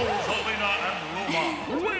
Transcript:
Angelina and Roma.